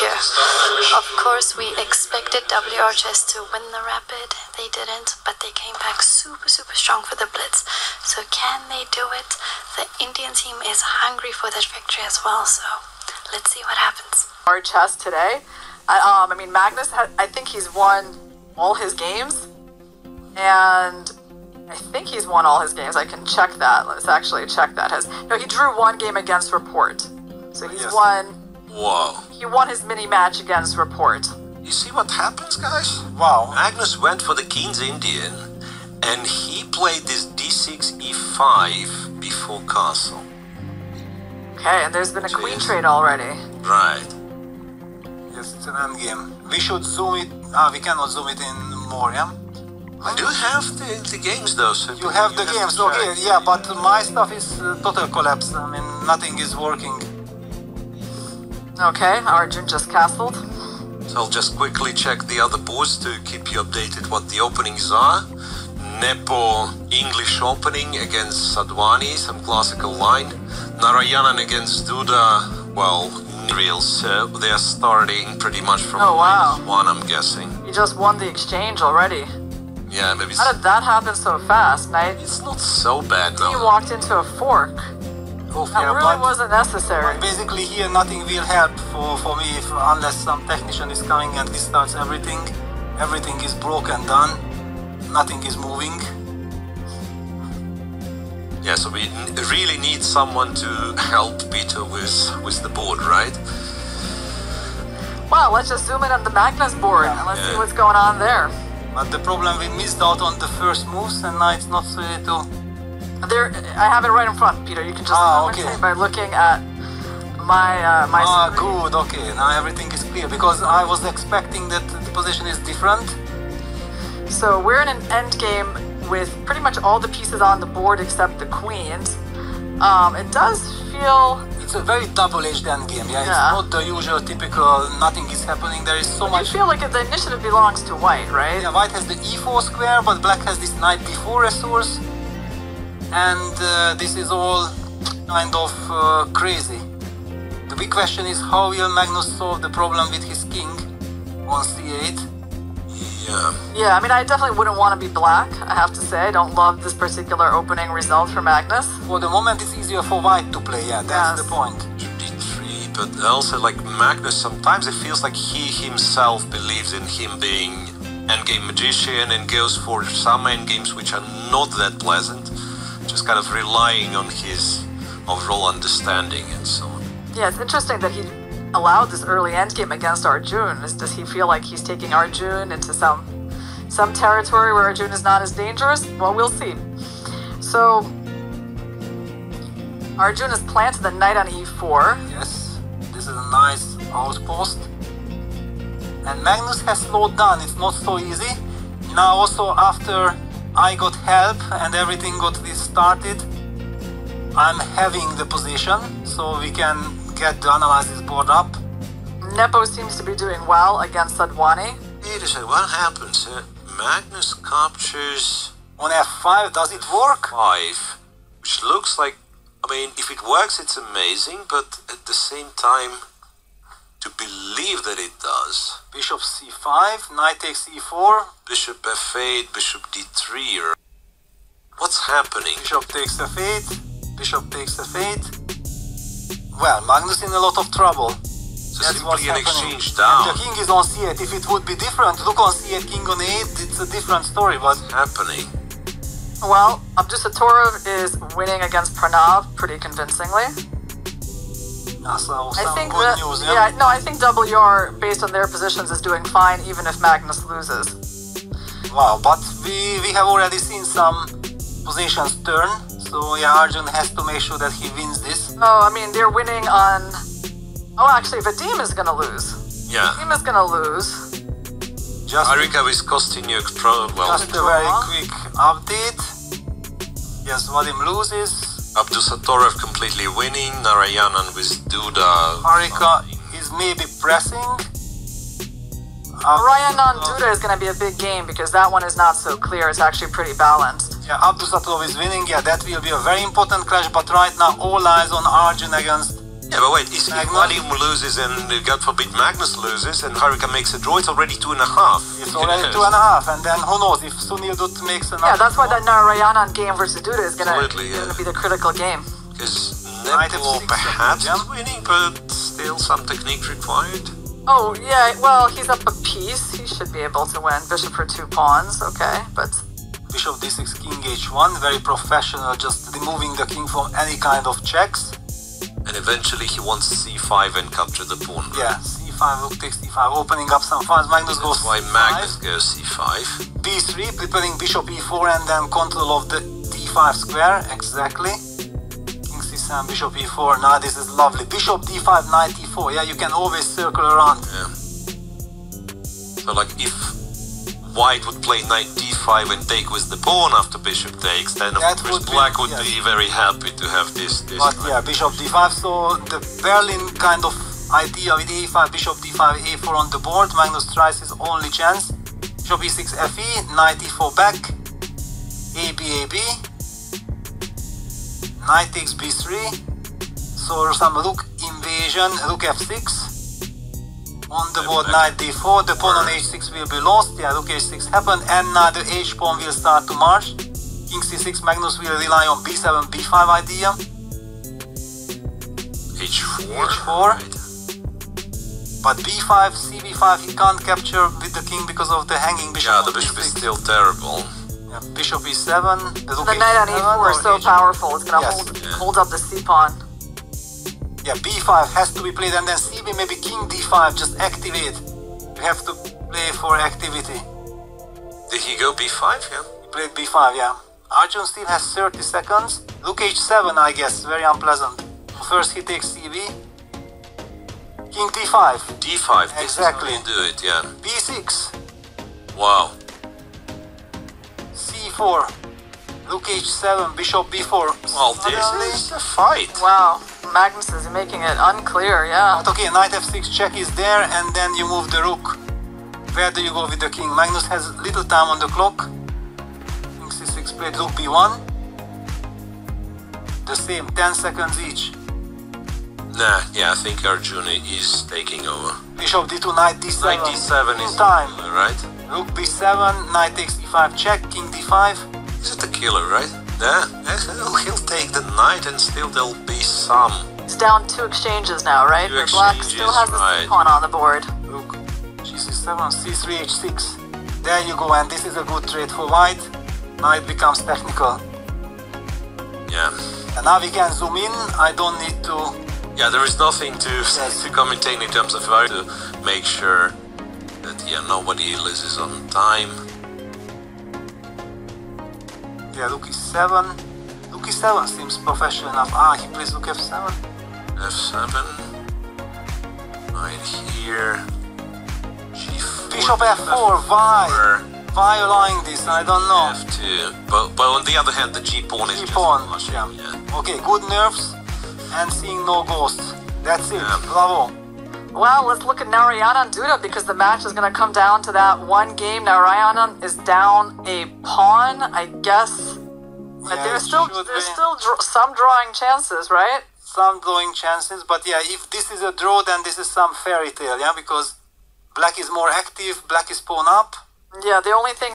here. Of course, we expected WR Chess to win the Rapid. They didn't, but they came back super, super strong for the Blitz. So, can they do it? The Indian team is hungry for that victory as well, so let's see what happens. Our chess today. I, um, I mean, Magnus, had, I think he's won all his games. And I think he's won all his games. I can check that. Let's actually check that. Has no, he drew one game against Rapport, so he's Yes. won. Whoa. He won his mini match against Rapport. You see what happens, guys? Wow. Magnus went for the King's Indian, and he played this d6 e5 before castle. Okay, and there's been a queen Jeez. trade already. Right. Yes, it's an end game. We should zoom it. Ah, we cannot zoom it in more, yeah? I do have the, the games though, so You have the games, okay, yeah, but my stuff is uh, total collapse. I mean, nothing is working. Okay, Arjun just castled. So I'll just quickly check the other boards to keep you updated what the openings are. Nepo English opening against Sadhwani, some classical line. Narayanan against Duda, well, real so they're starting pretty much from Oh, wow. one, I'm guessing. He just won the exchange already. Yeah, maybe How did that happen so fast, Knight? it's not so bad He now. walked into a fork. Oh, That yeah, really but- wasn't necessary. But basically here nothing will help for, for me if, unless some technician is coming and restarts everything. Everything is broken done. Nothing is moving. Yeah, so we really need someone to help Peter with with the board, right? Wow, let's just zoom in on the Magnus board and let's see what's going on there. But the problem we missed out on the first moves and now it's not so to There, I have it right in front, Peter. You can just Ah, okay. by looking at my uh, my. Ah, screen. good, okay. Now everything is clear because I was expecting that the position is different. So we're in an end game with pretty much all the pieces on the board except the queens. Um, it does feel It's a very double-edged end game. Yeah, Yeah. it's not the usual typical. Nothing is happening. There is so you much. feel like the initiative belongs to white, right? Yeah, white has the e4 square, but black has this knight d4 resource, and uh, this is all kind of uh, crazy. The big question is how will Magnus solve the problem with his king on c8? Yeah. Yeah, I mean, I definitely wouldn't want to be black. I have to say, I don't love this particular opening result for Magnus. For the moment, it's easier for white to play. Yeah, that's Yes. the point. d3, but also like Magnus, sometimes it feels like he himself believes in him being endgame magician and goes for some endgames which are not that pleasant, just kind of relying on his overall understanding and so on. Yeah, it's interesting that he allowed this early endgame against Arjun. Does he feel like he's taking Arjun into some some territory where Arjun is not as dangerous? Well, we'll see. So Arjun has planted the knight on e e4. Yes, this is a nice outpost. And Magnus has slowed down, it's not so easy. Now also after I got help and everything got restarted, I'm having the position so we can get the analysis board up. Nepo seems to be doing well against Sadhwani. Wait a second, what happens? Uh, Magnus captures On F5, does it work? 5, which looks like, I mean, if it works, it's amazing, but at the same time, to believe that it does. Bishop C5, knight takes E4, Bishop f8, Bishop d3. Or what's happening? bishop takes F8, bishop takes F8. Well, Magnus in a lot of trouble. So That's what's an happening. exchange And the king is on c8. If it would be different, look on c8, king on a8, it's a different story. But happening. Well, Abdusattorov is winning against Pranav pretty convincingly. So I some think good that, news. yeah, no, I think WR, based on their positions, is doing fine even if Magnus loses. Wow, but we we have already seen some positions turn. So yeah, Arjun has to make sure that he wins this. Oh, I mean, they're winning on. Oh, actually, Vadim is gonna lose. Yeah. Vadim is gonna lose. Just Arika is costing you. Well, just a very quick update. Yes, Vadim loses. Abdusattorov completely winning. Narayanan with Duda. Harika is maybe pressing. Uh, Ryan Duda is gonna be a big game because that one is not so clear. It's actually pretty balanced. Yeah, Abdusattorov is winning. Yeah, that will be a very important clash. But right now, all eyes on Arjun against Yeah, but wait, if, if Magnus? Vadim loses and uh, God forbid Magnus loses and Harika makes a draw, it's already two and a half. It's already two and a half, and then who knows if Sunilduth makes another. Yeah, that's why that Narayanan game versus Duda is gonna, yeah. gonna be the critical game. Because Knight Nepo F6, perhaps yeah. is winning, but still some technique required. Oh yeah, well he's up a piece. He should be able to win. Bishop for two pawns, okay, but Bishop d6, King h1, very professional, just removing the king from any kind of checks. And eventually he wants c5 and capture the pawn. Yeah, c5, rook takes d5, opening up some funds. Magnus goes That's why Magnus goes c5. b3, preparing bishop e4 and then control of the d5 square, exactly. King c7, um, bishop e4, now this is lovely. Bishop d5, knight e4, yeah, you can always circle around. Yeah. So like if White would play knight d5 and take with the pawn after bishop takes, then of course would be- Black would yes. be very happy to have this. this But yeah, bishop d5, so the Berlin kind of idea with a5, bishop d5, a4 on the board, Magnus tries his only chance. Bishop e6, fe, knight e4 back, a b a b, knight takes b3, so some rook invasion, rook f6. On the board, knight d4, the pawn on h6 will be lost, yeah, rook h6 happened, and now the h pawn will start to march. King c6, Magnus will rely on b7, b5 idea. h4. H4. Right. But b5, cb5 he can't capture with the king because of the hanging bishop. Yeah, the bishop is still terrible. Yeah, bishop e7. The, rook the knight on h7 e4 is so h- powerful. It's gonna Yes. hold Yeah. hold up the c pawn. Yeah, b5 has to be played, and then cb maybe king d5 just activate. You have to play for activity. Did he go b5? Yeah. He played b5, yeah. Arjun still has 30 seconds. Rook h7, I guess, very unpleasant. First he takes cb. King d5, d5. Exactly. is how you do it. Yeah. b6, Wow. c4, rook h7, bishop b4. Well, Suddenly- this is a fight. Wow, Magnus is making it unclear. Yeah. But okay, knight f6 check is there, and then you move the rook. Where do you go with the king? Magnus has little time on the clock. King c6 played rook b1. The same, 10 seconds each. Nah, yeah, I think Arjuna is taking over. Bishop d2, knight d7. Knight d7 Full is time. the killer, right? Rook b7, knight takes e5 check, king d5. Is it the killer, right? Yeah, yeah, he'll take the knight and still there'll be some. It's down two exchanges now, right? Two But Black still has the right. c pawn on the board. Rook g7, c3, h6. There you go, and this is a good trade for white. Now it becomes technical. Yeah. And now we can zoom in. I don't need to Yeah, there is nothing to Yes. to commentate in terms of how to make sure that yeah nobody loses on time. Yeah, rook e7. Rook e7 seems professional enough. Ah, he plays rook f7. F7. Right here. G4. Bishop f4. Why? F4, Why allowing this? I don't know. F2. But but on the other hand, the G pawn is G just pawn. Yeah. yeah. Okay, good nerves and seeing no ghosts. That's it. Yeah. Bravo. Well, let's look at Narayanan Duda because the match is going to come down to that one game. Narayanan is down a pawn, I guess. But Yeah, there's still there's be. still dr- some drawing chances, right? Some drawing chances, but yeah, if this is a draw, then this is some fairy tale, yeah, because black is more active, black is pawn up. Yeah, the only thing